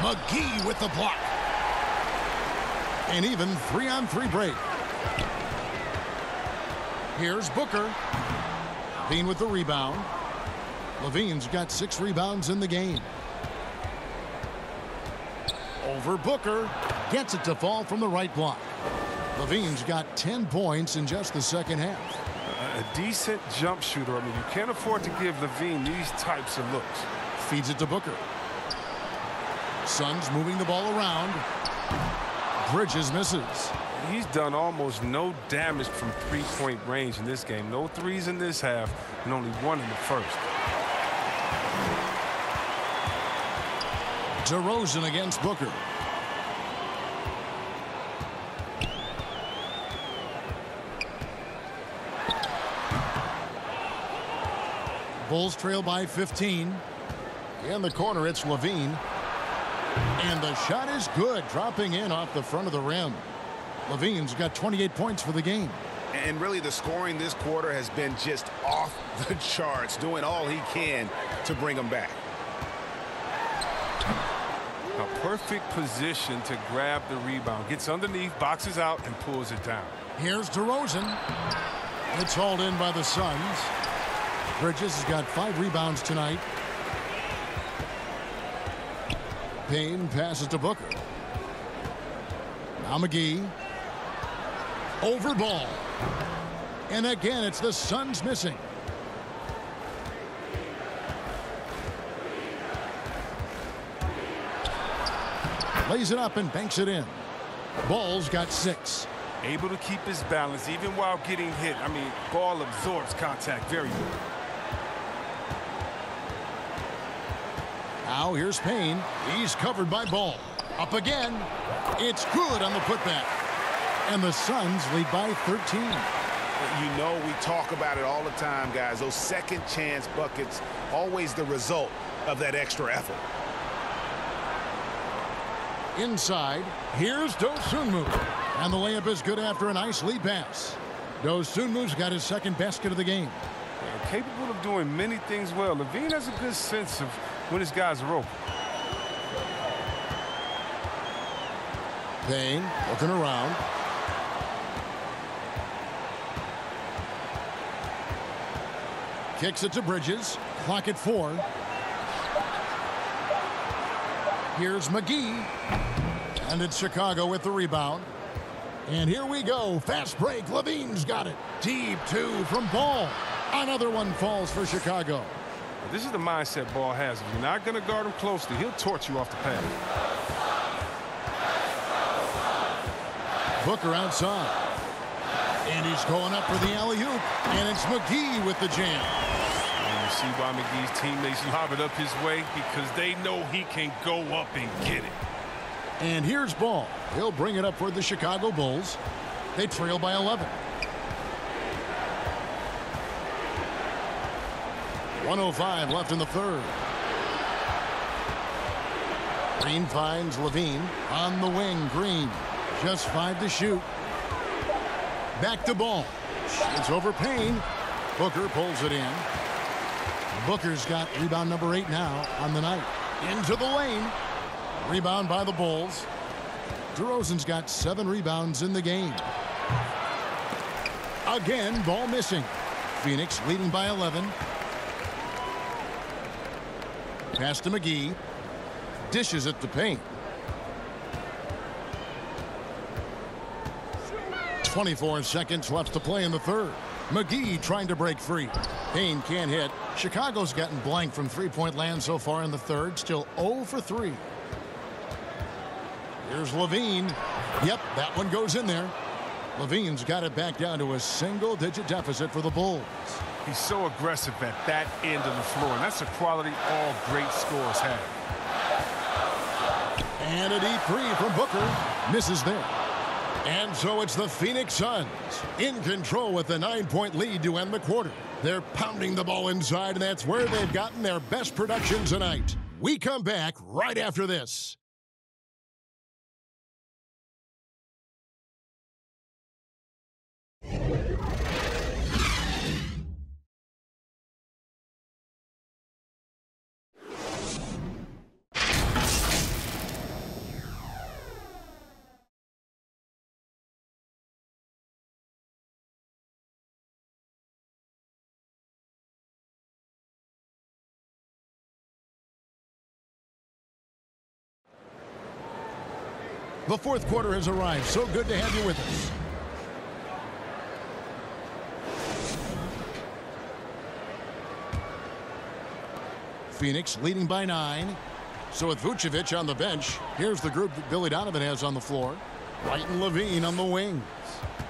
[SPEAKER 2] McGee with the block. And even three-on-three 3 break. Here's Booker. LaVine with the rebound. LaVine's got six rebounds in the game. Over Booker. Gets it to fall from the right block. LaVine's got 10 points in just the second half.
[SPEAKER 4] A decent jump shooter. I mean, you can't afford to give LaVine these types of looks.
[SPEAKER 2] Feeds it to Booker. Suns moving the ball around. Bridges misses.
[SPEAKER 4] He's done almost no damage from three-point range in this game. No threes in this half and only one in the first.
[SPEAKER 2] DeRozan against Booker. Bulls trail by 15. In the corner, it's LaVine. And the shot is good, dropping in off the front of the rim. LaVine's got 28 points for the game.
[SPEAKER 5] And really, the scoring this quarter has been just off the charts, doing all he can to bring them back.
[SPEAKER 4] A perfect position to grab the rebound. Gets underneath, boxes out, and pulls it down.
[SPEAKER 2] Here's DeRozan. It's hauled in by the Suns. Bridges has got five rebounds tonight. Payne passes to Booker. Now McGee. Over ball. And again, it's the Suns missing. Lays it up and banks it in. Ball's got six.
[SPEAKER 4] Able to keep his balance even while getting hit. I mean, ball absorbs contact very well.
[SPEAKER 2] Now here's Payne. He's covered by Ball. Up again. It's good on the putback. And the Suns lead by 13.
[SPEAKER 1] You know we talk about it all the time, guys. Those second chance buckets, always the result of that extra effort.
[SPEAKER 2] Inside, here's Dosunmu. And the layup is good after a nice lead pass. Dosunmu's got his second basket of the game.
[SPEAKER 4] Yeah, capable of doing many things well. LaVine has a good sense of when his guys are open.
[SPEAKER 2] Payne looking around. Kicks it to Bridges. Clock at four. Here's McGee. And it's Chicago with the rebound. And here we go. Fast break. LaVine's got it. Deep two from Ball. Another one falls for Chicago.
[SPEAKER 4] This is the mindset Ball has. If you're not going to guard him closely, he'll torch you off the pass.
[SPEAKER 2] Booker outside. And he's going up for the alley-oop. And it's McGee with the jam.
[SPEAKER 4] See why McGee's teammates lob it up his way because they know he can go up and get it.
[SPEAKER 2] And here's Ball. He'll bring it up for the Chicago Bulls. They trail by 11. 105 left in the third. Green finds LaVine. on the wing. Green just five to shoot. Back to Ball. It's over Payne. Booker pulls it in. Booker's got rebound number eight now on the night. Into the lane. Rebound by the Bulls. DeRozan's got seven rebounds in the game. Again, ball missing. Phoenix leading by 11. Pass to McGee. Dishes it to Payne. 24 seconds left to play in the third. McGee trying to break free. Payne can't hit. Chicago's gotten blank from three-point land so far in the third. Still 0 for 3. Here's LaVine. Yep, that one goes in there. LaVine's got it back down to a single-digit deficit for the Bulls.
[SPEAKER 4] He's so aggressive at that end of the floor, and that's a quality all great scorers have.
[SPEAKER 2] And a deep three from Booker. Misses there. And so it's the Phoenix Suns in control with a nine-point lead to end the quarter. They're pounding the ball inside, and that's where they've gotten their best production tonight. We come back right after this. The fourth quarter has arrived. So good to have you with us. Phoenix leading by nine. So with Vucevic on the bench, here's the group that Billy Donovan has on the floor. Wright and LaVine on the wings.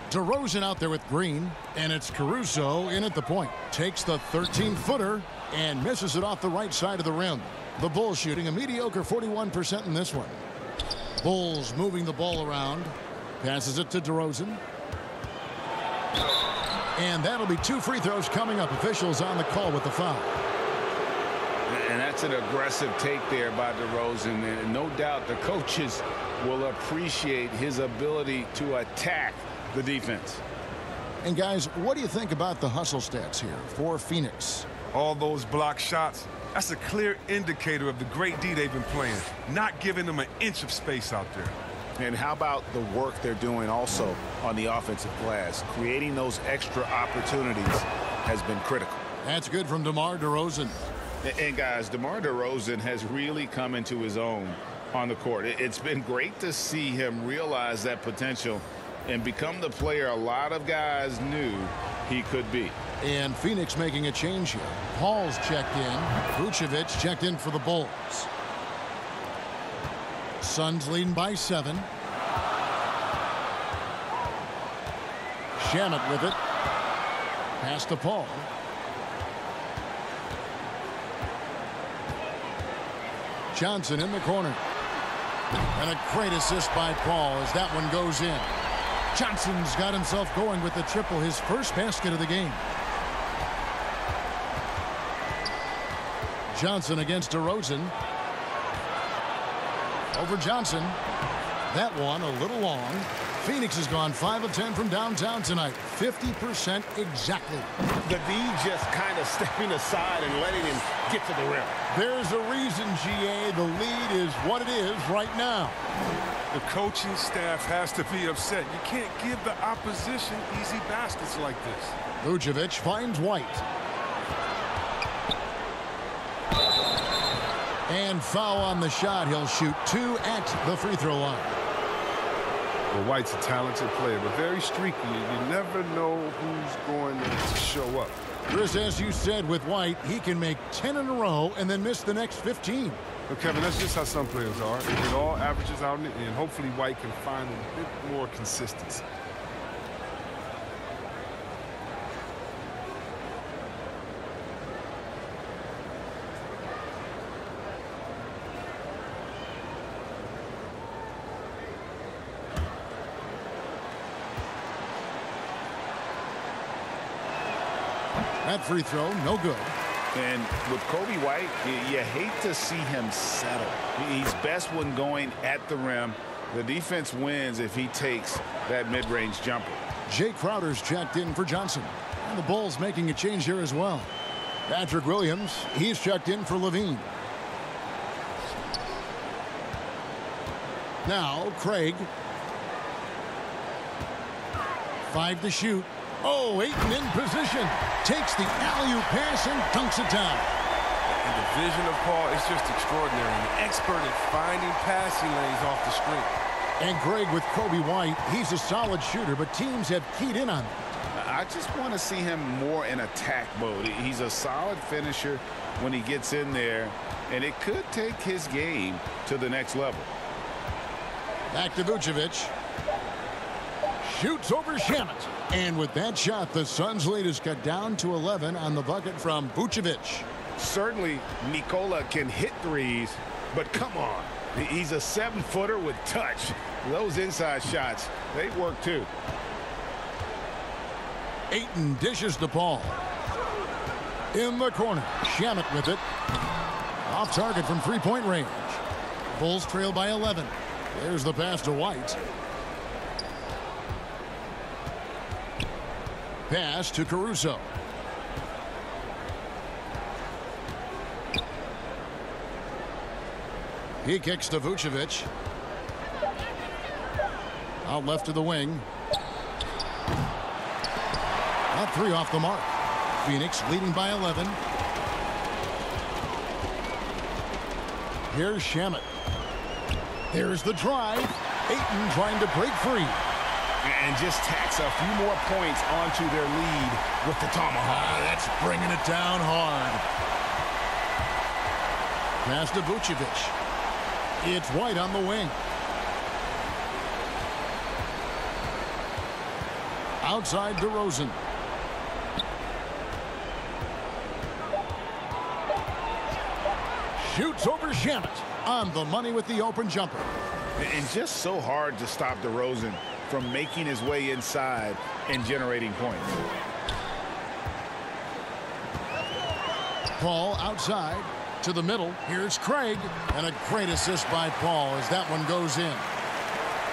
[SPEAKER 2] DeRozan out there with Green, and it's Caruso in at the point. Takes the 13-footer and misses it off the right side of the rim. The Bulls shooting a mediocre 41% in this one. Bulls moving the ball around. Passes it to DeRozan. And that'll be two free throws coming up. Officials on the call with the foul.
[SPEAKER 5] And that's an aggressive take there by DeRozan. And no doubt the coaches will appreciate his ability to attack the defense.
[SPEAKER 2] And guys, what do you think about the hustle stats here for Phoenix?
[SPEAKER 4] All those block shots, that's a clear indicator of the great D they've been playing, not giving them an inch of space out there.
[SPEAKER 1] And how about the work they're doing also on the offensive glass? Creating those extra opportunities has been critical.
[SPEAKER 2] That's good from DeMar DeRozan.
[SPEAKER 5] And guys, DeMar DeRozan has really come into his own on the court. It's been great to see him realize that potential and become the player a lot of guys knew he could be.
[SPEAKER 2] And Phoenix making a change here. Paul's checked in. Vucevic checked in for the Bulls. Suns leading by seven. Shamet with it. Pass to Paul. Johnson in the corner. And a great assist by Paul as that one goes in. Johnson's got himself going with the triple, his first basket of the game. Johnson against DeRozan. Over Johnson. That one a little long. Phoenix has gone 5 of 10 from downtown tonight. 50% exactly.
[SPEAKER 5] The D just kind of stepping aside and letting him get to the rim.
[SPEAKER 2] There's a reason, GA. The lead is what it is right now.
[SPEAKER 4] The coaching staff has to be upset. You can't give the opposition easy baskets like this.
[SPEAKER 2] Vucevic finds White. And foul on the shot. He'll shoot two at the free throw line.
[SPEAKER 4] Well, White's a talented player, but very streaky. You never know who's going to show up.
[SPEAKER 2] Chris, as you said with White, he can make 10 in a row and then miss the next 15.
[SPEAKER 4] Well, Kevin, that's just how some players are. It all averages out, and hopefully White can find a bit more consistency.
[SPEAKER 2] That free throw, no good.
[SPEAKER 5] And with Coby White, you, you, hate to see him settle. He's best when going at the rim. The defense wins if he takes that mid-range jumper.
[SPEAKER 2] Jae Crowder's checked in for Johnson. And the Bulls making a change here as well. Patrick Williams, he's checked in for LaVine. Now, Craig. Five to shoot. Oh, Ayton in position. Takes the alley-oop pass and dunks it down.
[SPEAKER 4] And the vision of Paul is just extraordinary. An expert at finding passing lanes off the screen.
[SPEAKER 2] And Greg with Coby White, he's a solid shooter, but teams have keyed in on him.
[SPEAKER 5] I just want to see him more in attack mode. He's a solid finisher when he gets in there, and it could take his game to the next level.
[SPEAKER 2] Back to Vucevic. Shoots over Shamet. And with that shot, the Suns' lead is cut down to 11 on the bucket from Vucevic.
[SPEAKER 5] Certainly, Nikola can hit threes, but come on. He's a seven-footer with touch. Those inside shots, they work too.
[SPEAKER 2] Ayton dishes the ball. In the corner, Shamet with it. Off target from three-point range. Bulls trail by 11. There's the pass to White. Pass to Caruso. He kicks to Vucevic. Out left to the wing. Not three off the mark. Phoenix leading by 11. Here's Shamet. Here's the drive. Ayton trying to break free.
[SPEAKER 5] And just tacks a few more points onto their lead with the tomahawk.
[SPEAKER 2] Ah, that's bringing it down hard. Pass to Vucevic. It's White on the wing. Outside DeRozan. Shoots over Shamet. On the money with the open jumper.
[SPEAKER 5] And just so hard to stop DeRozan from making his way inside and generating points.
[SPEAKER 2] Paul outside to the middle. Here's Craig. And a great assist by Paul as that one goes in.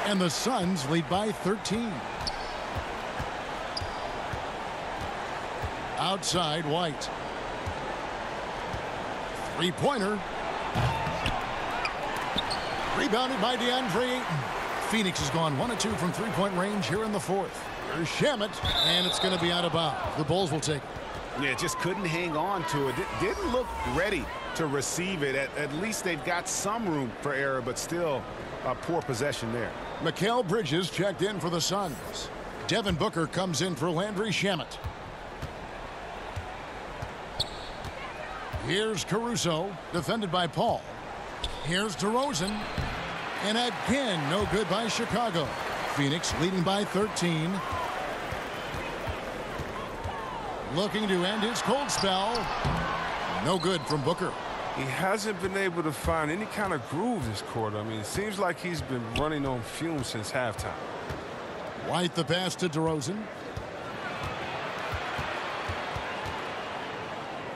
[SPEAKER 2] And the Suns lead by 13. Outside White. Three-pointer. Rebounded by DeAndre Ayton. Phoenix has gone one or two from three-point range here in the fourth. Here's Shamet, and it's going to be out of bounds. The Bulls will take it.
[SPEAKER 5] Yeah, just couldn't hang on to it. didn't look ready to receive it. At, at, least they've got some room for error, but still a poor possession there.
[SPEAKER 2] Mikal Bridges checked in for the Suns. Devin Booker comes in for Landry Shamet. Here's Caruso, defended by Paul. Here's DeRozan, and again, no good by Chicago. Phoenix leading by 13. Looking to end his cold spell. No good from Booker.
[SPEAKER 4] He hasn't been able to find any kind of groove this quarter. I mean, it seems like he's been running on fumes since halftime.
[SPEAKER 2] White the pass to DeRozan.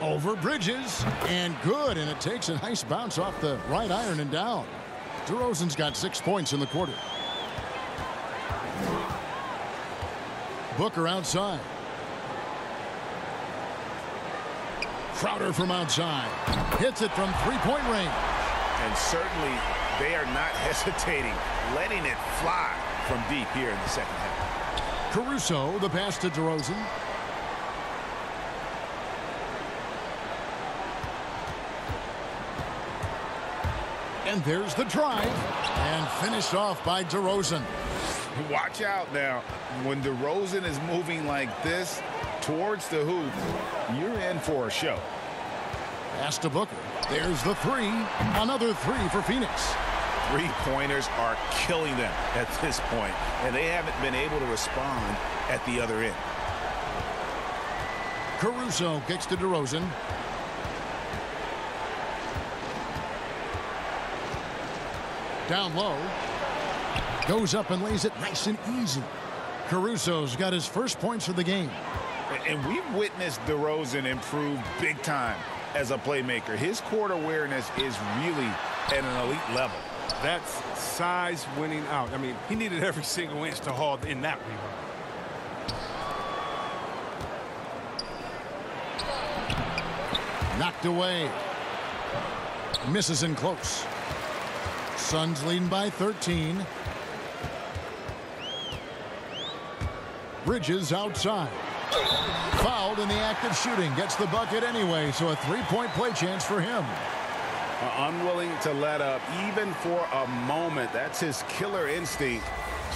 [SPEAKER 2] Over Bridges. And good. And it takes a nice bounce off the right iron and down. DeRozan's got six points in the quarter. Booker outside. Crowder from outside. Hits it from three-point range.
[SPEAKER 1] And certainly they are not hesitating, letting it fly from deep here in the second half.
[SPEAKER 2] Caruso, the pass to DeRozan. And there's the drive. And finished off by DeRozan.
[SPEAKER 5] Watch out now. When DeRozan is moving like this towards the hoop, you're in for a show.
[SPEAKER 2] Pass to Booker. There's the three. Another three for Phoenix.
[SPEAKER 1] Three-pointers are killing them at this point, and they haven't been able to respond at the other end.
[SPEAKER 2] Caruso kicks to DeRozan. Down low. Goes up and lays it nice and easy. Caruso's got his first points of the game.
[SPEAKER 5] And we've witnessed DeRozan improve big time as a playmaker. His court awareness is really at an elite level.
[SPEAKER 4] That's size winning out. I mean, he needed every single inch to haul in that rebound.
[SPEAKER 2] Knocked away. Misses in close. Suns leading by 13. Bridges outside. Fouled in the act of shooting. Gets the bucket anyway, so a three-point play chance for him.
[SPEAKER 5] Uh, unwilling to let up even for a moment. That's his killer instinct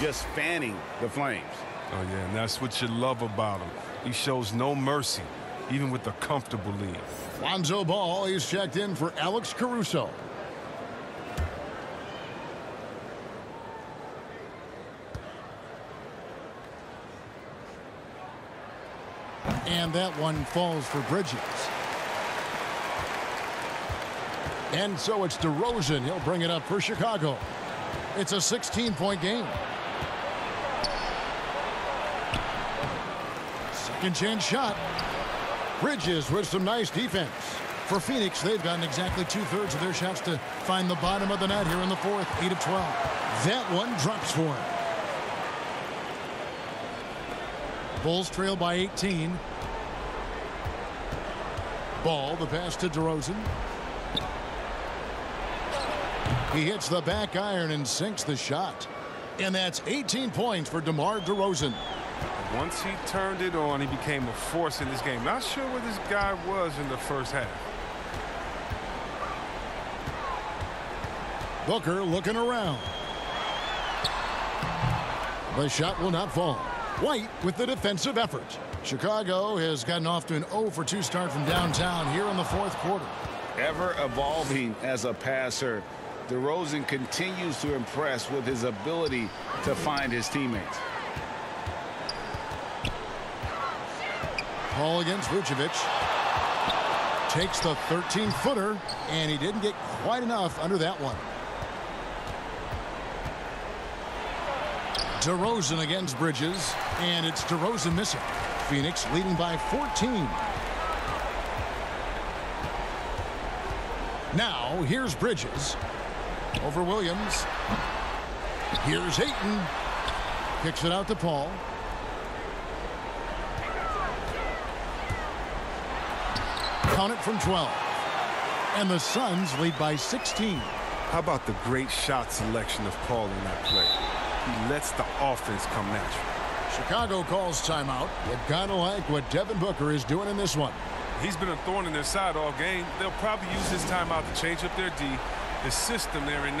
[SPEAKER 5] just fanning the flames.
[SPEAKER 4] Oh, yeah, and that's what you love about him. He shows no mercy, even with a comfortable lead.
[SPEAKER 2] Lonzo Ball is checked in for Alex Caruso. And that one falls for Bridges. And so it's DeRozan. He'll bring it up for Chicago. It's a 16-point game. Second chance shot. Bridges with some nice defense. For Phoenix, they've gotten exactly two-thirds of their shots to find the bottom of the net here in the fourth, 8 of 12. That one drops for him. Bulls trail by 18. Ball, the pass to DeRozan. He hits the back iron and sinks the shot. And that's 18 points for DeMar DeRozan.
[SPEAKER 4] Once he turned it on, he became a force in this game. Not sure where this guy was in the first half.
[SPEAKER 2] Booker looking around. The shot will not fall. White with the defensive effort. Chicago has gotten off to an 0 for 2 start from downtown here in the fourth quarter.
[SPEAKER 5] Ever evolving as a passer, DeRozan continues to impress with his ability to find his teammates.
[SPEAKER 2] Paul against Vucevic. Takes the 13-footer, and he didn't get quite enough under that one. DeRozan against Bridges, and it's DeRozan missing. Phoenix leading by 14. Now, here's Bridges. Over Williams. Here's Ayton. Kicks it out to Paul. Count it from 12. And the Suns lead by 16.
[SPEAKER 4] How about the great shot selection of Paul in that play? He lets the offense come natural.
[SPEAKER 2] Chicago calls timeout. You gotta like what Devin Booker is doing in this one.
[SPEAKER 4] He's been a thorn in their side all game. They'll probably use this timeout to change up their D. The system they're in now